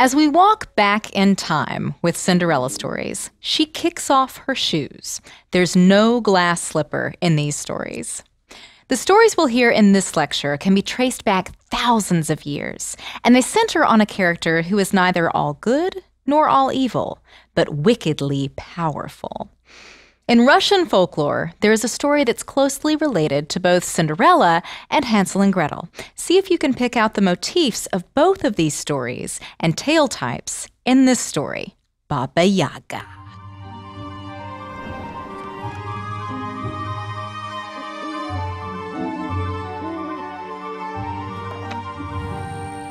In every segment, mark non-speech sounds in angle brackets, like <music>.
As we walk back in time with Cinderella stories, she kicks off her shoes. There's no glass slipper in these stories. The stories we'll hear in this lecture can be traced back thousands of years, and they center on a character who is neither all good nor all evil, but wickedly powerful. In Russian folklore, there is a story that's closely related to both Cinderella and Hansel and Gretel. See if you can pick out the motifs of both of these stories and tale types in this story Baba Yaga.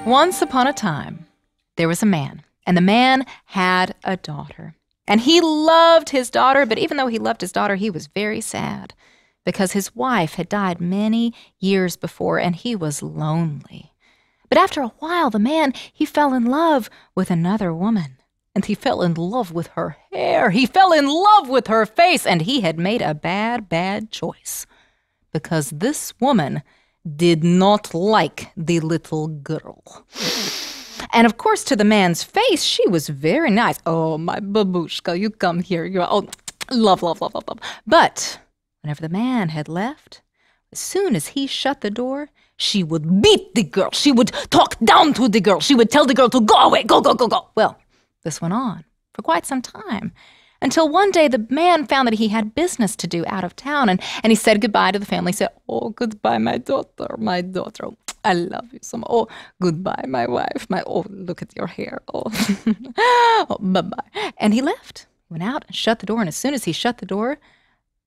Once upon a time, there was a man, and the man had a daughter. And he loved his daughter, but even though he loved his daughter, he was very sad because his wife had died many years before and he was lonely. But after a while, the man, he fell in love with another woman. And he fell in love with her hair. He fell in love with her face. And he had made a bad, bad choice. Because this woman did not like the little girl. And of course, to the man's face, she was very nice. Oh, my babushka, you come here. You're oh, love, love, love, love, love. But whenever the man had left, as soon as he shut the door, she would beat the girl. She would talk down to the girl. She would tell the girl to go away, go, go, go, go. Well, this went on for quite some time until one day the man found that he had business to do out of town and, and he said goodbye to the family. He said, Oh, goodbye, my daughter, my daughter. I love you so much. Oh, goodbye, my wife. My oh, look at your hair. Oh, <laughs> oh bye bye. And he left. Went out and shut the door. And as soon as he shut the door,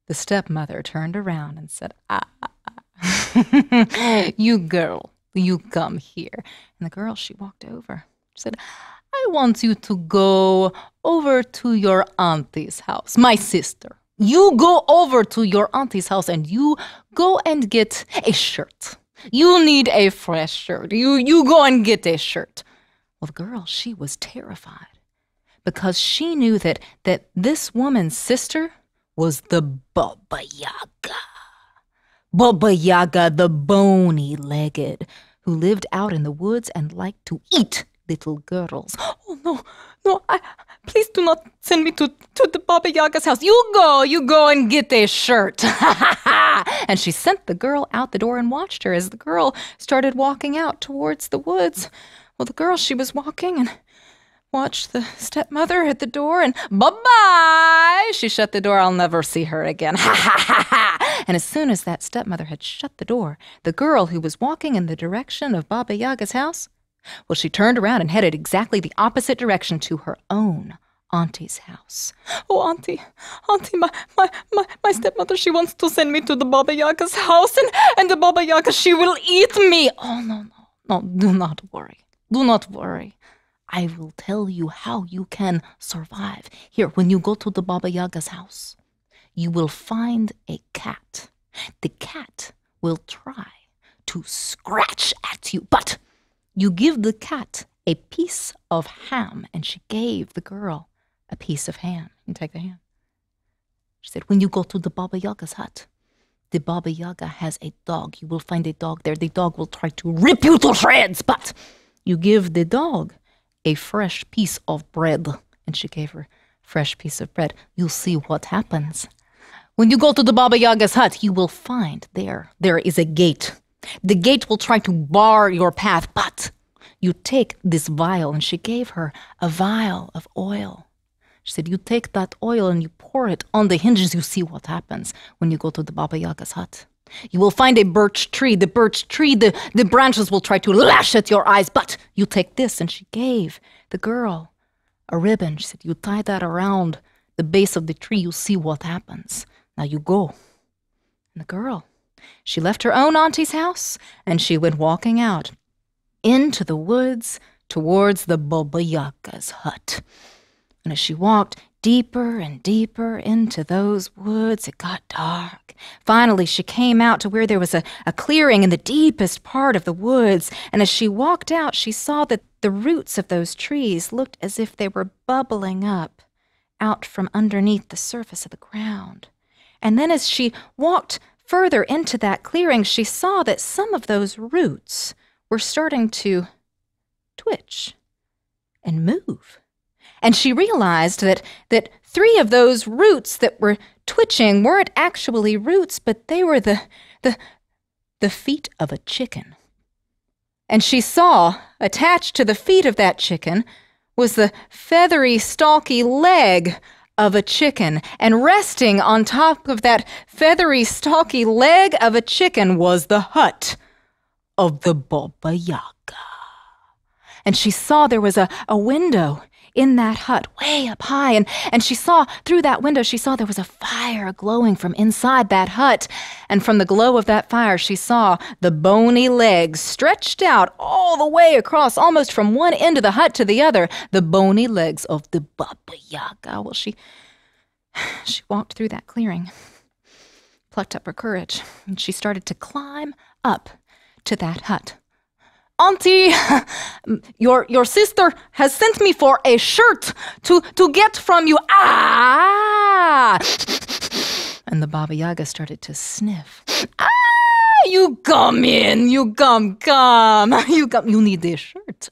the stepmother turned around and said, Ah, ah, ah. <laughs> you girl, you come here. And the girl, she walked over. She said, I want you to go over to your auntie's house, my sister. You go over to your auntie's house and you go and get a shirt. You need a fresh shirt. You, you go and get a shirt. Well, the girl, she was terrified because she knew that, that this woman's sister was the Baba Yaga. Baba Yaga, the bony legged, who lived out in the woods and liked to eat little girls. <gasps> Oh, no, no, I, please do not send me to, to the Baba Yaga's house. You go, you go and get a shirt. <laughs> and she sent the girl out the door and watched her as the girl started walking out towards the woods. Well, the girl, she was walking and watched the stepmother at the door and bye bye. She shut the door. I'll never see her again. Ha ha ha ha. And as soon as that stepmother had shut the door, the girl who was walking in the direction of Baba Yaga's house, well, she turned around and headed exactly the opposite direction to her own auntie's house. Oh, auntie, auntie, my, my, my, my stepmother, she wants to send me to the Baba Yaga's house, and, and the Baba Yaga, she will eat me. Oh, no, no, no, do not worry. Do not worry. I will tell you how you can survive. Here, when you go to the Baba Yaga's house, you will find a cat. The cat will try to scratch at you, but you give the cat a piece of ham, and she gave the girl a piece of ham. You take the ham. She said, When you go to the Baba Yaga's hut, the Baba Yaga has a dog. You will find a dog there. The dog will try to rip you to shreds, but you give the dog a fresh piece of bread. And she gave her fresh piece of bread. You'll see what happens. When you go to the Baba Yaga's hut, you will find there, there is a gate. The gate will try to bar your path, but you take this vial, and she gave her a vial of oil. She said, You take that oil and you pour it on the hinges, you see what happens when you go to the Baba Yaga's hut. You will find a birch tree. The birch tree, the, the branches will try to lash at your eyes, but you take this. And she gave the girl a ribbon. She said, You tie that around the base of the tree, you see what happens. Now you go. And the girl, she left her own auntie's house and she went walking out into the woods towards the Baba hut. And as she walked deeper and deeper into those woods, it got dark. Finally, she came out to where there was a, a clearing in the deepest part of the woods. And as she walked out, she saw that the roots of those trees looked as if they were bubbling up out from underneath the surface of the ground. And then as she walked further into that clearing, she saw that some of those roots were starting to twitch and move. And she realized that, that three of those roots that were twitching weren't actually roots, but they were the, the, the feet of a chicken. And she saw, attached to the feet of that chicken, was the feathery, stalky leg of a chicken, and resting on top of that feathery, stalky leg of a chicken was the hut of the Baba Yaga. And she saw there was a, a window in that hut, way up high, and, and she saw through that window, she saw there was a fire glowing from inside that hut. And from the glow of that fire, she saw the bony legs stretched out all the way across, almost from one end of the hut to the other, the bony legs of the Baba Yaga. Well, she, <sighs> she walked through that clearing, plucked up her courage, and she started to climb up to that hut. Auntie, <laughs> your your sister has sent me for a shirt to to get from you. Ah! <laughs> And the Baba Yaga started to sniff. Ah! You come in. You come, come. <laughs> You come. You need a shirt.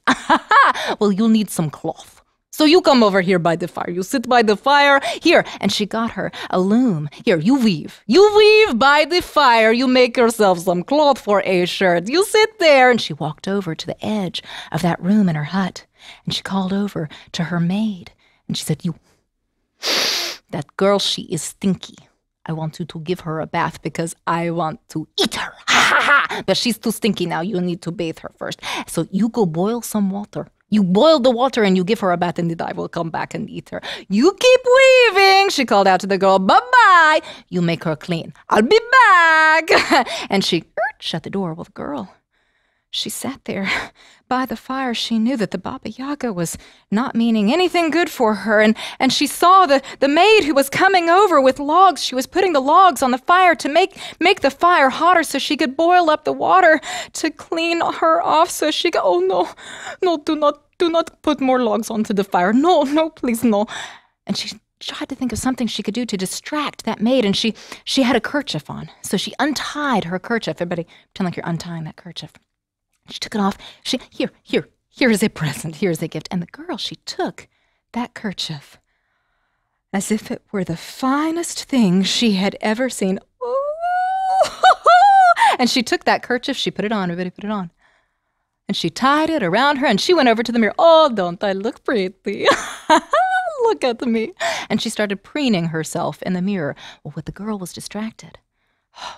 well, you'll need some cloth. So you come over here by the fire. You sit by the fire. Here. And she got her a loom. Here, you weave. You weave by the fire. You make yourself some cloth for a shirt. You sit there. And she walked over to the edge of that room in her hut. And she called over to her maid. And she said, You, that girl, she is stinky. I want you to give her a bath because I want to eat her. <laughs> but she's too stinky now. You need to bathe her first. So you go boil some water you boil the water and you give her a bath, and the I will come back and eat her. You keep weaving, she called out to the girl. Bye bye. You make her clean. I'll be back. <laughs> and she er, shut the door. Well, the girl, she sat there by the fire. She knew that the Baba Yaga was not meaning anything good for her, and, and she saw the, the maid who was coming over with logs. She was putting the logs on the fire to make, make the fire hotter so she could boil up the water to clean her off so she could, oh no, no, do not, do not put more logs onto the fire. No, no, please, no. And she tried to think of something she could do to distract that maid, and she, she had a kerchief on. So she untied her kerchief. Everybody pretend like you're untying that kerchief. She took it off. She, here, here, here's a present. Here's a gift. And the girl, she took that kerchief as if it were the finest thing she had ever seen. <laughs> and she took that kerchief, she put it on, everybody put it on. And she tied it around her and she went over to the mirror. Oh, don't I look pretty? <laughs> look at me. And she started preening herself in the mirror. Well, the girl was distracted. <gasps>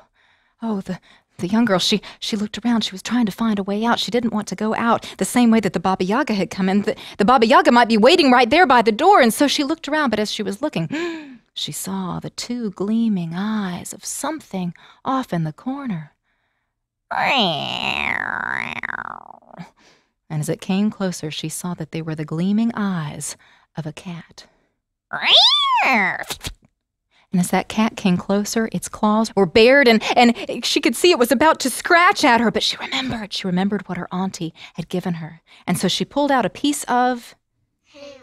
Oh, the, the young girl, she, she looked around. She was trying to find a way out. She didn't want to go out the same way that the Baba Yaga had come in. The, the Baba Yaga might be waiting right there by the door. And so she looked around, but as she was looking, <gasps> she saw the two gleaming eyes of something off in the corner. <laughs> And as it came closer, she saw that they were the gleaming eyes of a cat. <laughs> And as that cat came closer, its claws were bared, and, and she could see it was about to scratch at her, but she remembered. She remembered what her auntie had given her. And so she pulled out a piece of ham.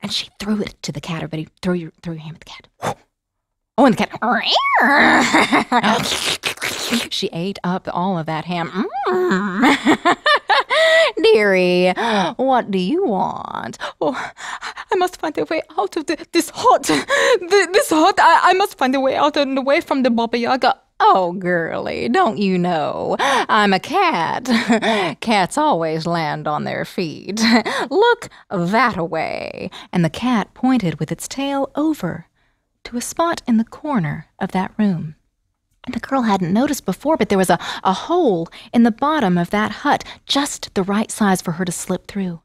And she threw it to the cat. Everybody, throw your, throw your ham at the cat. Oh, and the cat. <laughs> she ate up all of that ham. <laughs> Dearie, what do you want? Oh, I must find a way out of the, this hut. <laughs> The, this hut. I, I must find a way out and away from the Baba Yaga. Oh, girlie, don't you know? I'm a cat. <laughs> Cats always land on their feet. <laughs> Look that away. And the cat pointed with its tail over to a spot in the corner of that room. The girl hadn't noticed before, but there was a, a hole in the bottom of that hut, just the right size for her to slip through.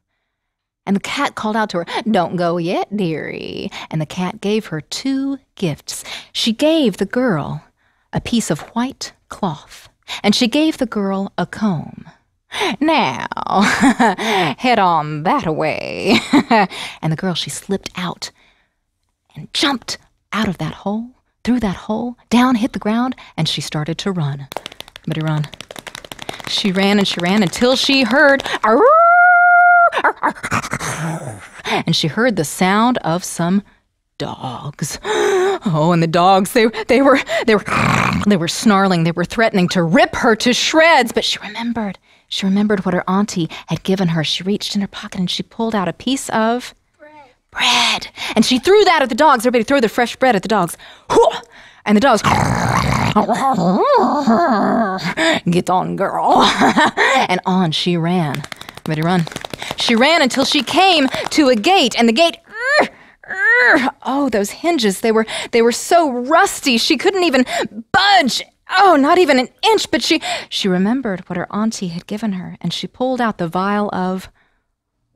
And the cat called out to her, Don't go yet, dearie. And the cat gave her two gifts. She gave the girl a piece of white cloth, and she gave the girl a comb. Now, <laughs> head on that way. <laughs> and the girl, she slipped out and jumped out of that hole through that hole, down, hit the ground, and she started to run. Everybody run. She ran and she ran until she heard, <laughs> and she heard the sound of some dogs. <gasps> Oh, and the dogs, they, they were, they were <coughs> They were snarling, they were threatening to rip her to shreds, but she remembered. She remembered what her auntie had given her. She reached in her pocket and she pulled out a piece of bread. bread. And she threw that at the dogs. Everybody throw the fresh bread at the dogs. <gasps> And the dogs, <coughs> get on, girl. <laughs> and on she ran. Ready to run. She ran until she came to a gate, and the gate Oh, those hinges, they were they were so rusty. She couldn't even budge. Oh, not even an inch, but she she remembered what her auntie had given her, and she pulled out the vial of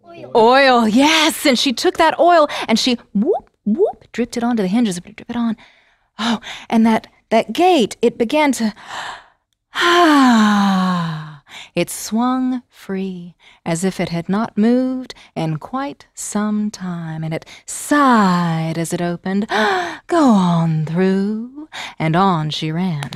oil. Oil, yes, and she took that oil and she whoop whoop dripped it onto the hinges, drip it on. Oh, and that that gate, it began to <sighs> ah it swung free, as if it had not moved in quite some time, and it sighed as it opened. <gasps> Go on through, and on she ran.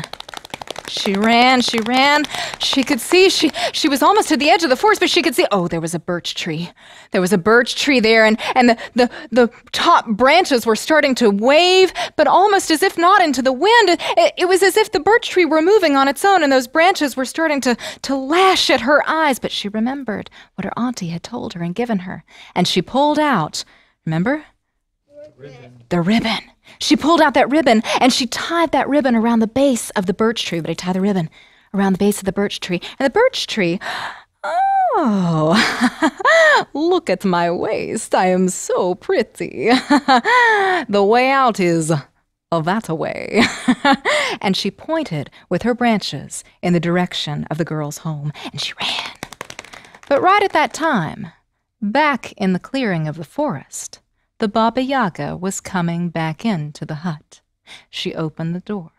She ran, she ran. She could see she she was almost to the edge of the forest, but she could see oh, there was a birch tree. There was a birch tree there, and, and the, the, the top branches were starting to wave, but almost as if not into the wind. It, it was as if the birch tree were moving on its own, and those branches were starting to, to lash at her eyes. But she remembered what her auntie had told her and given her, and she pulled out, remember? Ribbon. The ribbon. She pulled out that ribbon and she tied that ribbon around the base of the birch tree. But I tie the ribbon around the base of the birch tree. And the birch tree, oh, <laughs> look at my waist. I am so pretty. <laughs> the way out is oh, that way. <laughs> and she pointed with her branches in the direction of the girl's home, and she ran. But right at that time, back in the clearing of the forest, the Baba Yaga was coming back into the hut. She opened the door.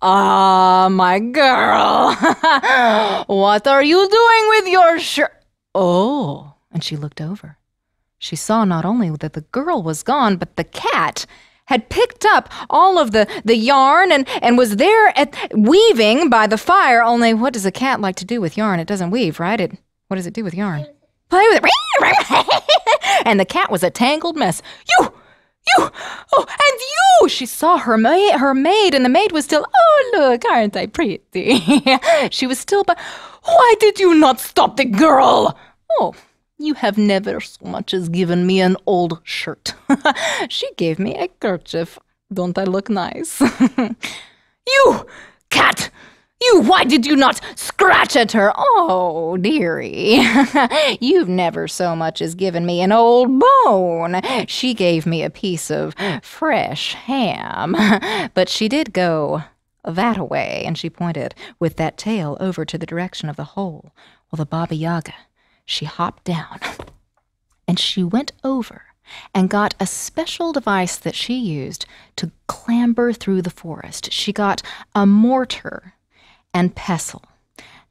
Ah, my girl! <laughs> what are you doing with your shirt? Oh, and she looked over. She saw not only that the girl was gone, but the cat had picked up all of the, the yarn and, and was there at weaving by the fire. Only what does a cat like to do with yarn? It doesn't weave, right? It what does it do with yarn? Play with it. <laughs> and the cat was a tangled mess. You! You! Oh, and you! She saw her maid, her maid, and the maid was still, oh, look, aren't I pretty? <laughs> she was still, but why did you not stop the girl? Oh, you have never so much as given me an old shirt. <laughs> she gave me a kerchief. Don't I look nice? you, cat! You, why did you not scratch at her? Oh, dearie, <laughs> you've never so much as given me an old bone. She gave me a piece of fresh ham, <laughs> but she did go that way, and she pointed with that tail over to the direction of the hole. Well, the Baba Yaga, she hopped down, <laughs> and she went over and got a special device that she used to clamber through the forest. She got a mortar and pestle.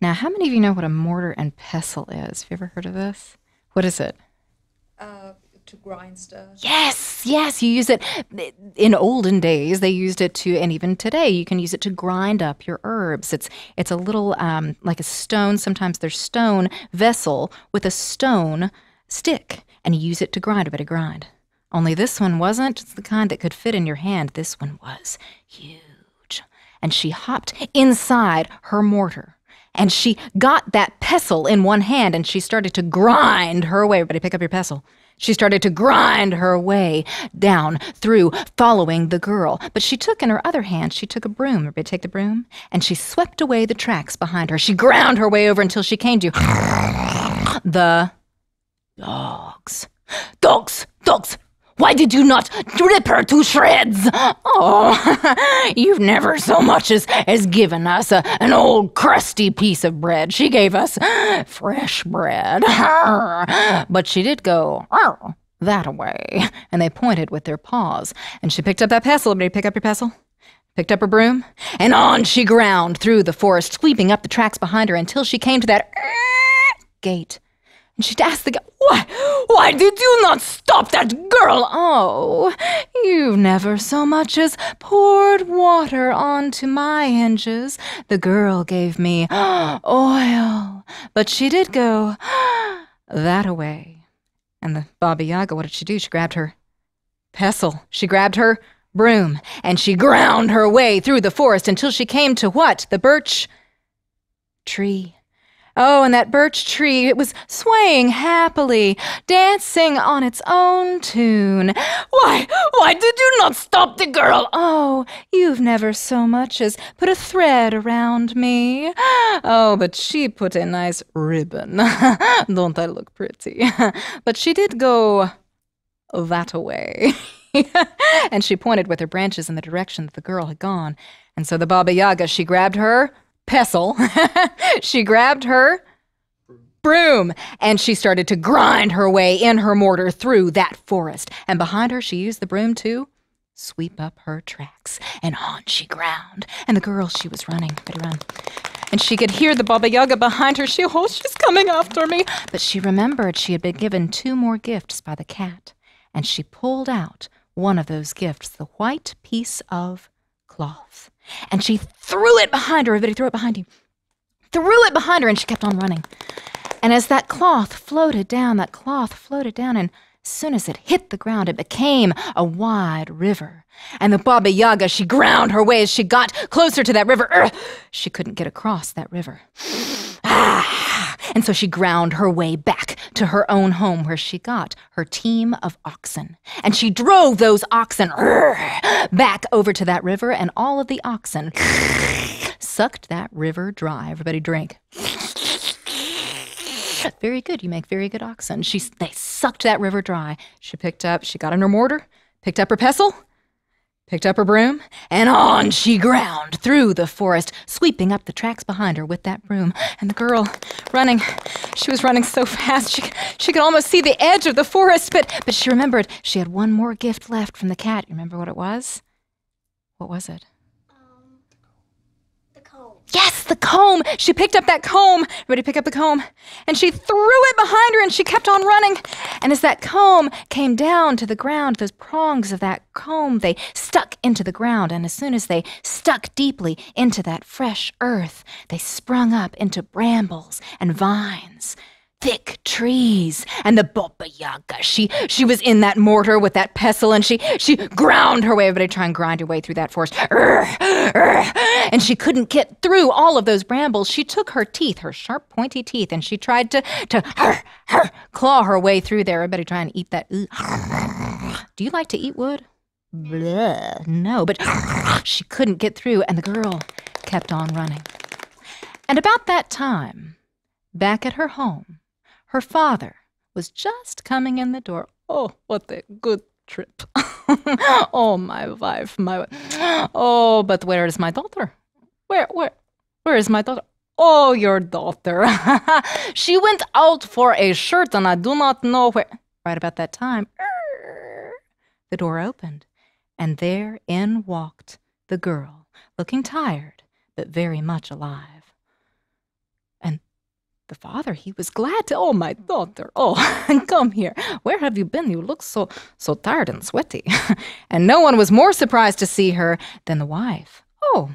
Now, how many of you know what a mortar and pestle is? Have you ever heard of this? What is it? Uh, to grind stuff. Yes, yes, you use it. In olden days, they used it to, and even today, you can use it to grind up your herbs. It's it's a little um, like a stone. Sometimes there's stone vessel with a stone stick, and you use it to grind. A bit of grind. Only this one wasn't the kind that could fit in your hand. This one was huge and she hopped inside her mortar. And she got that pestle in one hand and she started to grind her way. Everybody, pick up your pestle. She started to grind her way down through, following the girl. But she took in her other hand, she took a broom. Everybody take the broom? And she swept away the tracks behind her. She ground her way over until she came to the dogs. Dogs! Dogs! Why did you not rip her to shreds? Oh, <laughs> you've never so much as, as given us a, an old crusty piece of bread. She gave us fresh bread. <laughs> But she did go oh, that way. And they pointed with their paws. And she picked up that pestle. You pick up your pestle? Picked up her broom. And on she ground through the forest, sweeping up the tracks behind her until she came to that uh, gate and she'd ask the guy, Why, why did you not stop that girl? Oh, you've never so much as poured water onto my hinges. The girl gave me <gasps> oil, but she did go <gasps> that away. And the Baba Yaga, what did she do? She grabbed her pestle. She grabbed her broom, and she ground her way through the forest until she came to what? The birch tree. Oh, and that birch tree, it was swaying happily, dancing on its own tune. Why, why did you not stop the girl? Oh, you've never so much as put a thread around me. Oh, but she put a nice ribbon. <laughs> Don't I look pretty? <laughs> but she did go that way. <laughs> and she pointed with her branches in the direction that the girl had gone. And so the Baba Yaga, she grabbed her pestle, <laughs> she grabbed her broom, and she started to grind her way in her mortar through that forest. And behind her, she used the broom to sweep up her tracks. And on she ground. And the girl, she was running. Better run. And she could hear the Baba Yaga behind her. She, oh, she's coming after me. But she remembered she had been given two more gifts by the cat. And she pulled out one of those gifts, the white piece of cloth. And she threw it behind her. Everybody threw it behind you. Threw it behind her, and she kept on running. And as that cloth floated down, that cloth floated down, and as soon as it hit the ground, it became a wide river. And the Baba Yaga, she ground her way as she got closer to that river. Urgh! She couldn't get across that river. <sighs> Ah! And so she ground her way back to her own home where she got her team of oxen. And she drove those oxen back over to that river, and all of the oxen sucked that river dry. Everybody drink. Very good. You make very good oxen. She they sucked that river dry. She picked up, she got in her mortar, picked up her pestle, picked up her broom, and on she ground through the forest, sweeping up the tracks behind her with that broom. And the girl running, she was running so fast she she could almost see the edge of the forest, but but she remembered she had one more gift left from the cat. You remember what it was? What was it? Yes, the comb. She picked up that comb. Everybody pick up the comb. And she threw it behind her and she kept on running. And as that comb came down to the ground, those prongs of that comb, they stuck into the ground. And as soon as they stuck deeply into that fresh earth, they sprung up into brambles and vines. Thick trees and the Baba Yaga. She she was in that mortar with that pestle and she she ground her way. Everybody try and grind your way through that forest. And she couldn't get through all of those brambles. She took her teeth, her sharp, pointy teeth, and she tried to to claw her way through there. Everybody try and eat that. Do you like to eat wood? No, but she couldn't get through, and the girl kept on running. And about that time, back at her home, her father was just coming in the door. Oh, what a good trip. <laughs> oh, my wife, my Oh, but where is my daughter? Where where where is my daughter? Oh, your daughter. <laughs> she went out for a shirt and I do not know where. Right about that time, <laughs> the door opened, and there in walked the girl, looking tired, but very much alive. The father, he was glad to, oh, my daughter, oh, <laughs> come here. Where have you been? You look so, so tired and sweaty. <laughs> and no one was more surprised to see her than the wife. Oh,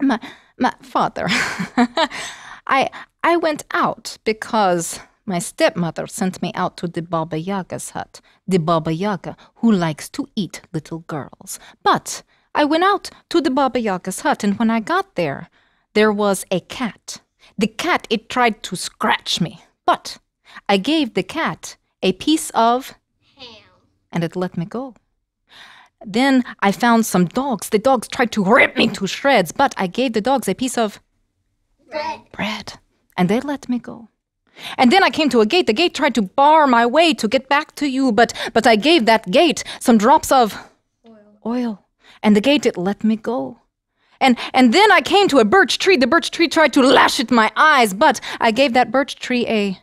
my, my father, <laughs> I, I went out because my stepmother sent me out to the Baba Yaga's hut, the Baba Yaga who likes to eat little girls. But I went out to the Baba Yaga's hut, and when I got there, there was a cat. The cat, it tried to scratch me, but I gave the cat a piece of, Ham. and it let me go. Then I found some dogs. The dogs tried to rip me to shreds, but I gave the dogs a piece of Bread. bread, and they let me go. And then I came to a gate. The gate tried to bar my way to get back to you, but but I gave that gate some drops of Oil. oil, and the gate it let me go. And and then I came to a birch tree. The birch tree tried to lash at my eyes, but I gave that birch tree a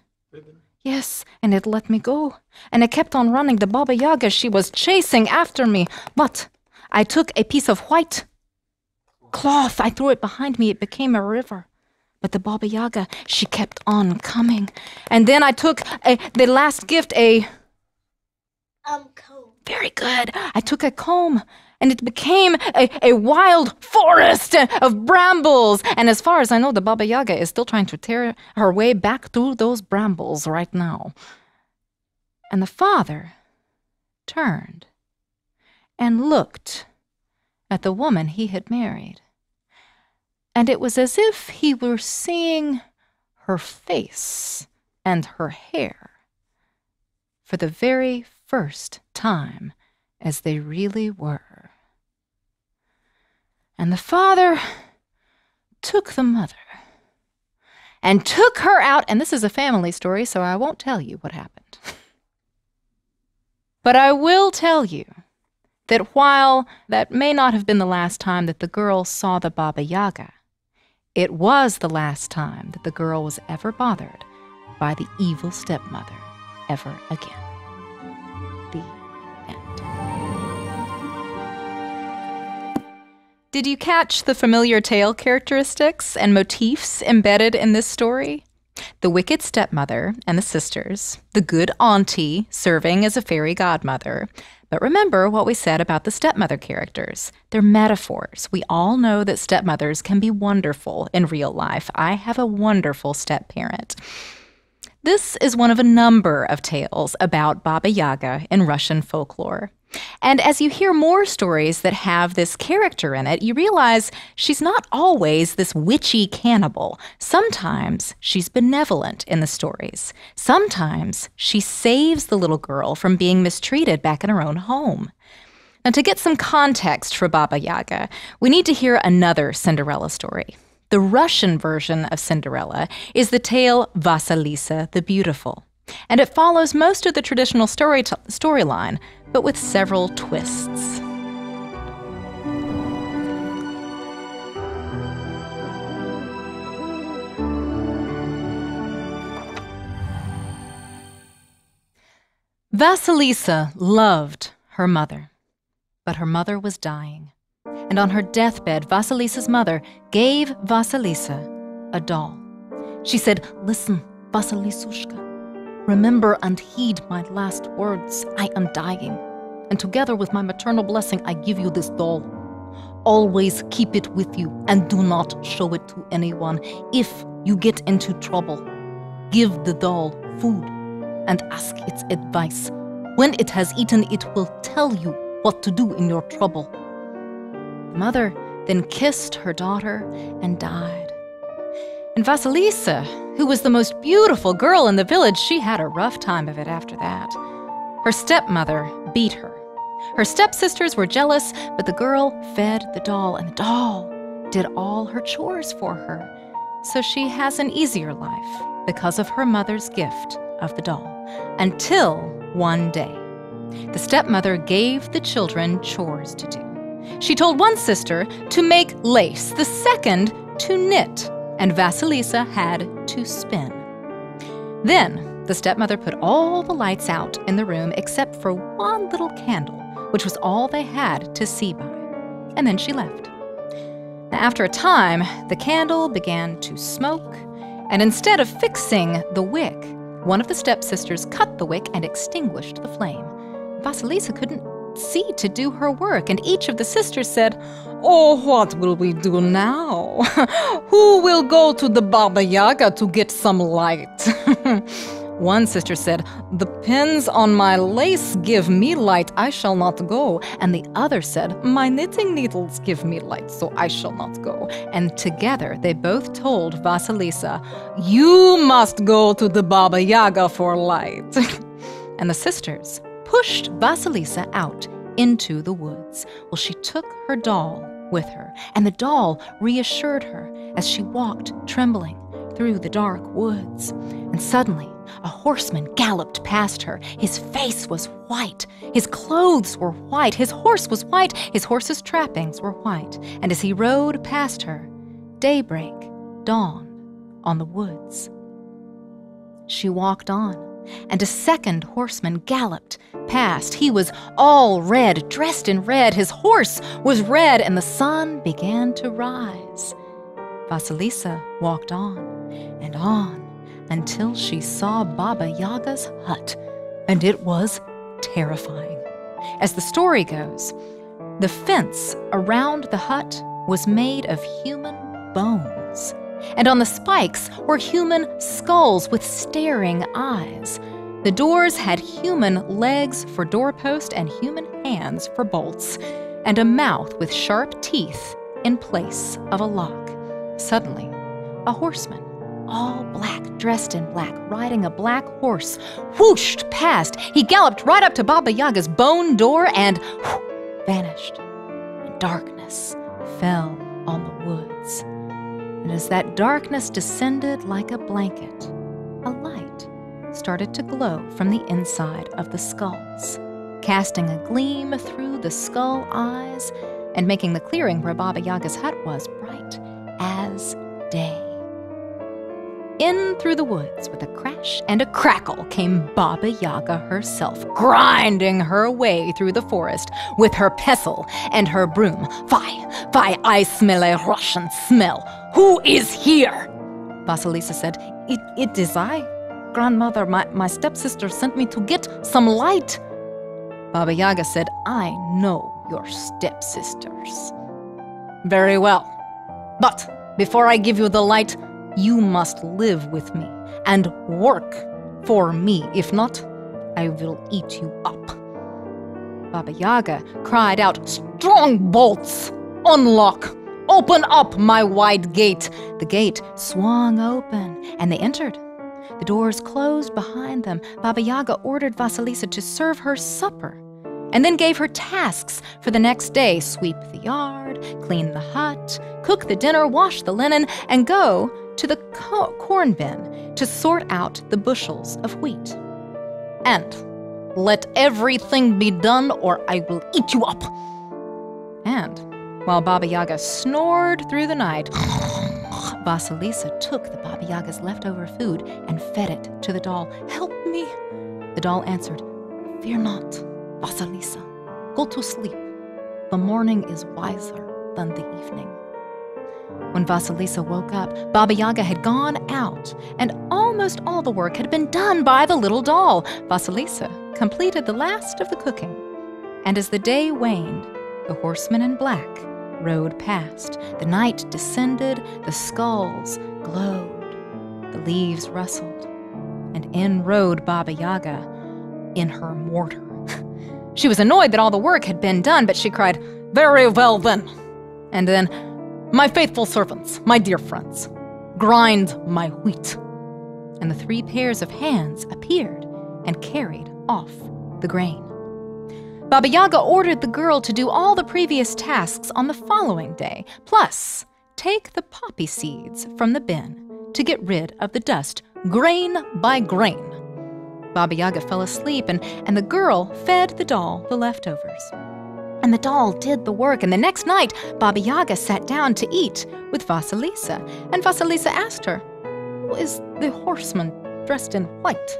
Yes, and it let me go. And I kept on running. The Baba Yaga, she was chasing after me. But I took a piece of white cloth. I threw it behind me. It became a river. But the Baba Yaga, she kept on coming. And then I took a, the last gift, a Um, comb. very good. I took a comb and it became a, a wild forest of brambles. And as far as I know, the Baba Yaga is still trying to tear her way back through those brambles right now. And the father turned and looked at the woman he had married. And it was as if he were seeing her face and her hair for the very first time as they really were. And the father took the mother and took her out. And this is a family story, so I won't tell you what happened. but I will tell you that while that may not have been the last time that the girl saw the Baba Yaga, it was the last time that the girl was ever bothered by the evil stepmother ever again. Did you catch the familiar tale characteristics and motifs embedded in this story? The wicked stepmother and the sisters, the good auntie serving as a fairy godmother, but remember what we said about the stepmother characters. They're metaphors. We all know that stepmothers can be wonderful in real life. I have a wonderful step parent. This is one of a number of tales about Baba Yaga in Russian folklore. And as you hear more stories that have this character in it, you realize she's not always this witchy cannibal. Sometimes she's benevolent in the stories. Sometimes she saves the little girl from being mistreated back in her own home. Now, to get some context for Baba Yaga, we need to hear another Cinderella story. The Russian version of Cinderella is the tale Vasilisa the Beautiful, and it follows most of the traditional t- storyline, but with several twists. Vasilisa loved her mother, but her mother was dying and on her deathbed, Vasilisa's mother gave Vasilisa a doll. She said, Listen, Vasilisushka, remember and heed my last words. I am dying, and together with my maternal blessing, I give you this doll. Always keep it with you and do not show it to anyone. If you get into trouble, give the doll food and ask its advice. When it has eaten, it will tell you what to do in your trouble The mother then kissed her daughter and died. And Vasilisa, who was the most beautiful girl in the village, she had a rough time of it after that. Her stepmother beat her. Her stepsisters were jealous, but the girl fed the doll, and the doll did all her chores for her. So she has an easier life because of her mother's gift of the doll. Until one day, the stepmother gave the children chores to do. She told one sister to make lace, the second to knit, and Vasilisa had to spin. Then the stepmother put all the lights out in the room except for one little candle, which was all they had to see by. And then she left. After a time, the candle began to smoke, and instead of fixing the wick, one of the stepsisters cut the wick and extinguished the flame. Vasilisa couldn't see to do her work, and each of the sisters said, Oh, what will we do now? <laughs> Who will go to the Baba Yaga to get some light? <laughs> One sister said, The pins on my lace give me light, I shall not go. And the other said, My knitting needles give me light, so I shall not go. And together they both told Vasilisa, You must go to the Baba Yaga for light. <laughs> and the sisters pushed Vasilisa out into the woods. Well, she took her doll with her, and the doll reassured her as she walked trembling through the dark woods. And suddenly, a horseman galloped past her. His face was white. His clothes were white. His horse was white. His horse's trappings were white. And as he rode past her, daybreak dawned on the woods. She walked on and a second horseman galloped past. He was all red, dressed in red. His horse was red, and the sun began to rise. Vasilisa walked on and on until she saw Baba Yaga's hut, and it was terrifying. As the story goes, the fence around the hut was made of human bones and on the spikes were human skulls with staring eyes. The doors had human legs for doorpost and human hands for bolts, and a mouth with sharp teeth in place of a lock. Suddenly, a horseman, all black, dressed in black, riding a black horse, whooshed past. He galloped right up to Baba Yaga's bone door and whoosh, vanished. And darkness fell on the woods. And as that darkness descended like a blanket, a light started to glow from the inside of the skulls, casting a gleam through the skull eyes and making the clearing where Baba Yaga's hut was bright as day. In through the woods with a crash and a crackle came Baba Yaga herself, grinding her way through the forest with her pestle and her broom. Fie, fie, I smell a Russian smell. Who is here? Vasilisa said, It, it is I. Grandmother, my, my stepsister sent me to get some light. Baba Yaga said, I know your stepsisters. Very well. But before I give you the light, you must live with me and work for me. If not, I will eat you up. Baba Yaga cried out, Strong bolts! Unlock! Open up my wide gate! The gate swung open, and they entered. The doors closed behind them. Baba Yaga ordered Vasilisa to serve her supper and then gave her tasks for the next day sweep the yard, clean the hut, cook the dinner, wash the linen, and go to the co- corn bin to sort out the bushels of wheat. And let everything be done, or I will eat you up. And while Baba Yaga snored through the night, <laughs> Vasilisa took the Baba Yaga's leftover food and fed it to the doll. Help me! The doll answered, Fear not, Vasilisa. Go to sleep. The morning is wiser than the evening. When Vasilisa woke up, Baba Yaga had gone out, and almost all the work had been done by the little doll. Vasilisa completed the last of the cooking. And as the day waned, the horseman in black rode past. The night descended, the skulls glowed, the leaves rustled, and in rode Baba Yaga in her mortar. <laughs> she was annoyed that all the work had been done, but she cried, Very well then. And then, My faithful servants, my dear friends, grind my wheat. And the three pairs of hands appeared and carried off the grain. Baba Yaga ordered the girl to do all the previous tasks on the following day, plus take the poppy seeds from the bin to get rid of the dust, grain by grain. Baba Yaga fell asleep, and, and the girl fed the doll the leftovers. And the doll did the work, and the next night, Baba Yaga sat down to eat with Vasilisa, and Vasilisa asked her, Who is the horseman dressed in white?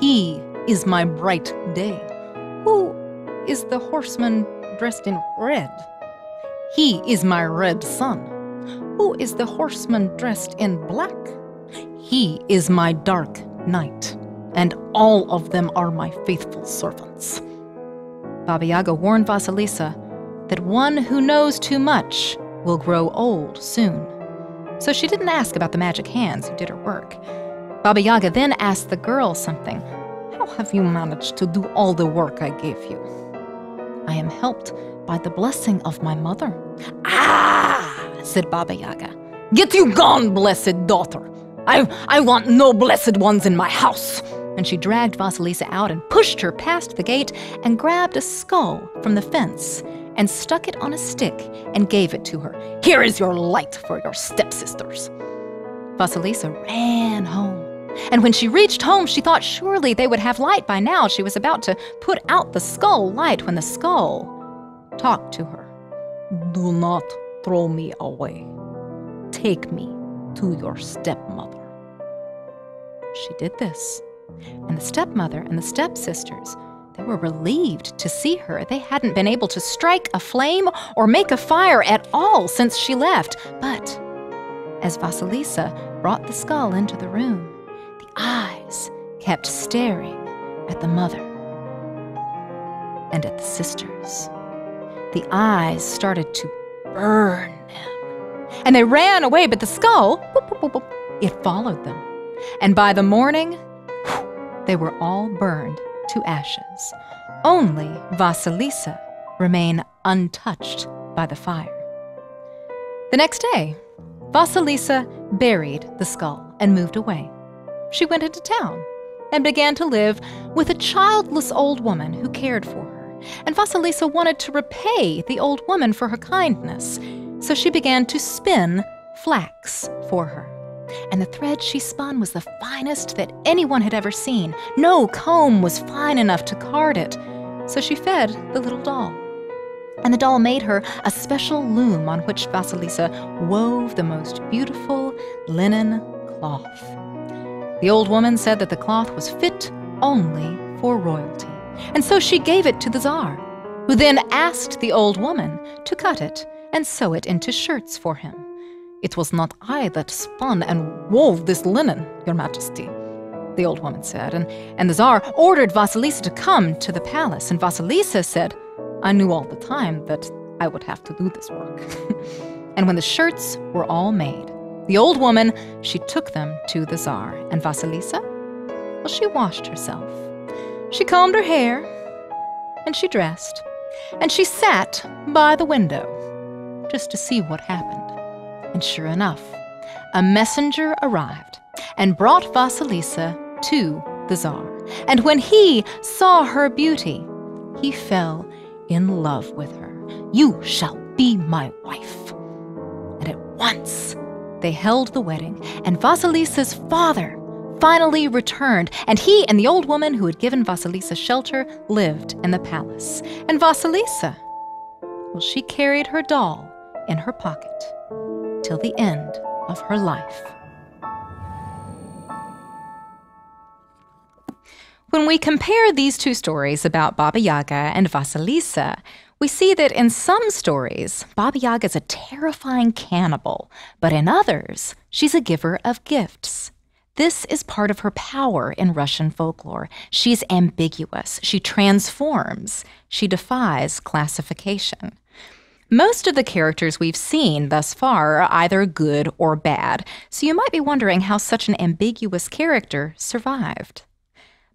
He is my bright day. Who is the horseman dressed in red? He is my red sun. Who is the horseman dressed in black? He is my dark night, and all of them are my faithful servants. Baba Yaga warned Vasilisa that one who knows too much will grow old soon. So she didn't ask about the magic hands who did her work. Baba Yaga then asked the girl something. How have you managed to do all the work I gave you? I am helped by the blessing of my mother. Ah, said Baba Yaga. Get you gone, blessed daughter. I, I want no blessed ones in my house. And she dragged Vasilisa out and pushed her past the gate and grabbed a skull from the fence and stuck it on a stick and gave it to her. Here is your light for your stepsisters. Vasilisa ran home. And when she reached home, she thought surely they would have light by now. She was about to put out the skull light when the skull talked to her. Do not throw me away. Take me to your stepmother. She did this. And the stepmother and the stepsisters, they were relieved to see her. They hadn't been able to strike a flame or make a fire at all since she left. But as Vasilisa brought the skull into the room, the eyes kept staring at the mother and at the sisters. The eyes started to burn them. And they ran away, but the skull, it followed them. And by the morning, they were all burned to ashes. Only Vasilisa remained untouched by the fire. The next day, Vasilisa buried the skull and moved away. She went into town and began to live with a childless old woman who cared for her. And Vasilisa wanted to repay the old woman for her kindness, so she began to spin flax for her. And the thread she spun was the finest that anyone had ever seen. No comb was fine enough to card it, so she fed the little doll. And the doll made her a special loom on which Vasilisa wove the most beautiful linen cloth. The old woman said that the cloth was fit only for royalty, and so she gave it to the Tsar, who then asked the old woman to cut it and sew it into shirts for him. It was not I that spun and wove this linen, Your Majesty, the old woman said, and, and the Tsar ordered Vasilisa to come to the palace, and Vasilisa said, I knew all the time that I would have to do this work. <laughs> and when the shirts were all made, the old woman, she took them to the Tsar, and Vasilisa, well, she washed herself. She combed her hair, and she dressed, and she sat by the window just to see what happened. And sure enough, a messenger arrived and brought Vasilisa to the Tsar. And when he saw her beauty, he fell in love with her. You shall be my wife. And at once they held the wedding, and Vasilisa's father finally returned, and he and the old woman who had given Vasilisa shelter lived in the palace. And Vasilisa, well, she carried her doll in her pocket till the end of her life. When we compare these two stories about Baba Yaga and Vasilisa, we see that in some stories, Baba Yaga is a terrifying cannibal, but in others, she's a giver of gifts. This is part of her power in Russian folklore. She's ambiguous, she transforms, she defies classification. Most of the characters we've seen thus far are either good or bad, so you might be wondering how such an ambiguous character survived.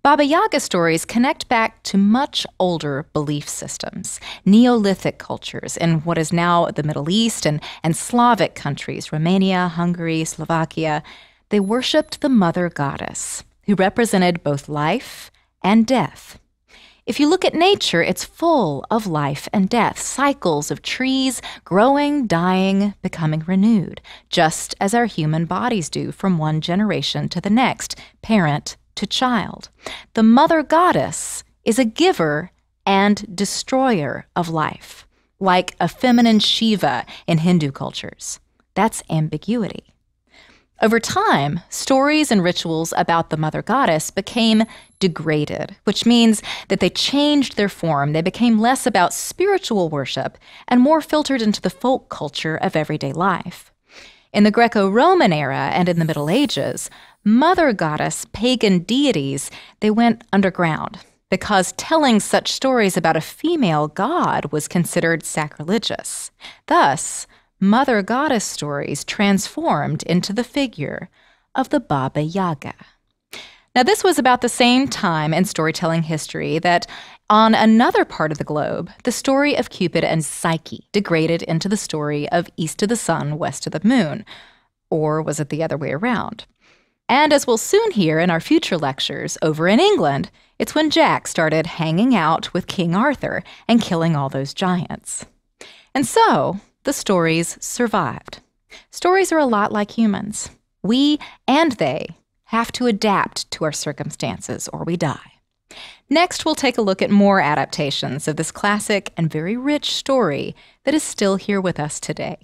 Baba Yaga stories connect back to much older belief systems, Neolithic cultures in what is now the Middle East and, and Slavic countries, Romania, Hungary, Slovakia. They worshipped the mother goddess, who represented both life and death. If you look at nature, it's full of life and death, cycles of trees growing, dying, becoming renewed, just as our human bodies do from one generation to the next, parent to child. The mother goddess is a giver and destroyer of life, like a feminine Shiva in Hindu cultures. That's ambiguity. Over time, stories and rituals about the mother goddess became degraded, which means that they changed their form. They became less about spiritual worship and more filtered into the folk culture of everyday life. In the Greco Roman era and in the Middle Ages, mother goddess pagan deities, they went underground because telling such stories about a female god was considered sacrilegious. Thus, mother goddess stories transformed into the figure of the Baba Yaga. Now, this was about the same time in storytelling history that on another part of the globe, the story of Cupid and Psyche degraded into the story of East of the Sun, West of the Moon. Or was it the other way around? And as we'll soon hear in our future lectures, over in England, it's when Jack started hanging out with King Arthur and killing all those giants. And so, the stories survived. Stories are a lot like humans. We and they have to adapt to our circumstances or we die. Next, we'll take a look at more adaptations of this classic and very rich story that is still here with us today.